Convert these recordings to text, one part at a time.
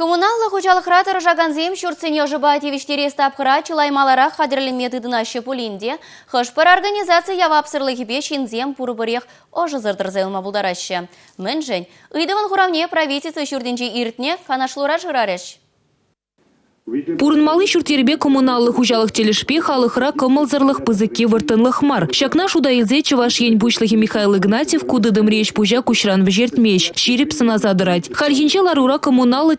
Коммуналлы хучалықра тұржаганзем шүртсене жыба тевіштере стапқыра чылаймалара қадірліме тыдынашы пулинде, хышпыр организация явапсырлы хипе шинзем пурыбырех ожызырдырзайлма бұлдарашы. Мін жын, ұйдывын хурамне правительство шүрденче иртне канашлура жырарыш. Пурынмалы шүртербе коммуналлы хужалық телешпе халықра кымылзырлық пызыки выртынлық мар. Шакна шуда илзе чываш ен бушлығы Михаил Игнатьев кудыдым речь пужа кушран вжертмеш, ширип сына задырать. Хальхинче ларура коммуналлы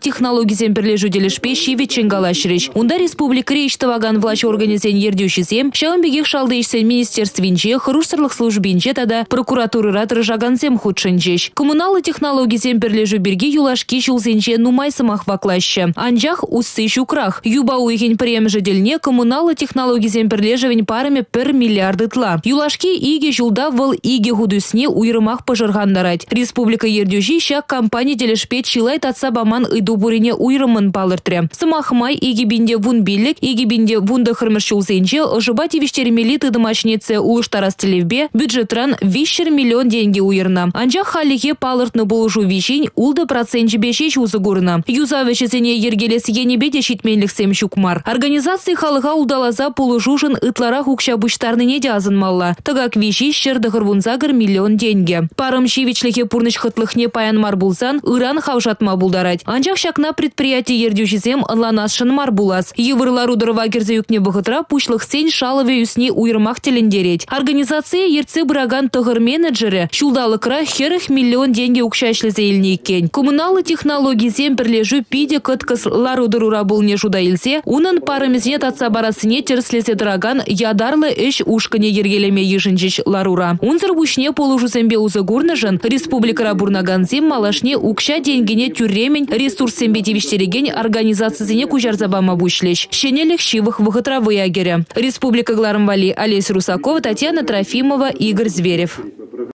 шиве ченгалаш речь. Унда республика речь таваган влач организен ердюшисем, шаун бегех шалды ишсен министерствинче, хрушсырлық службинче тада прокуратуры ратыры жагансем худшынчеш. Коммуналлы технологии земперлежу берге юлашки шулзенче нумай самах ваклаще. Анжах уссы шукра Юба Юба уйген прем жеделне коммуналы технологии земперлежевень парами пер миллиарды тла. Юлашки иге жулда выл иге худусне уйрымах пожыргандарать. Республика Ердюжи ща компания телешпе чилай татса баман ыйду бурине уйрымын палыртре. Самахмай иге бинде вун биллик, иге бинде вунда хырмыш чулзенче, ожыба тивиштермели тыдымачнеце улыштарас телевбе бюджетран вишер миллион деньги уйрна. Анжа халихе палыртны болужу вишень улда процент бешеш узыгурна. Юзавешесене ергелес енебе дешитме менліксем шукмар. Организации халыға улдалаза жужын ытлара хукша бұштарныне де азынмалла. Тыгак виши шердығыр вунзагыр миллион деньги. Парым шивичліхе пурныш хытлыхне паянмар булсан, ыран хавшатма булдарать. Анжақ шакна предприятие ердюшізем ынланасшын мар булас. Евырлар удырва керзе юкне бұғытра пушлық сен шалыве үсне уйрмақ телендереть. Организация ерце бұраган тұғыр менеджері шулдалықра херых миллион деньги укшашлізе илнейкен. Коммуналы технологии земперлежу пиде кыткыс ларудырура булне жуда илсе, унын парымызне татса барасыне терслесе дыраган ядарлы эш ушкыне ергелеме ежінжіш ларура. Унзыр бушне полужусембе узы гурныжын, республикара бурнаганзем малашне укша денгене тюремень ресурсембе тивиштереген организациясыне кужарзабама бушлеш. Шенелек шивых выхытравы ягере. Республика Гларымвали, Олесь Русакова, Татьяна Трофимова, Игорь Зверев.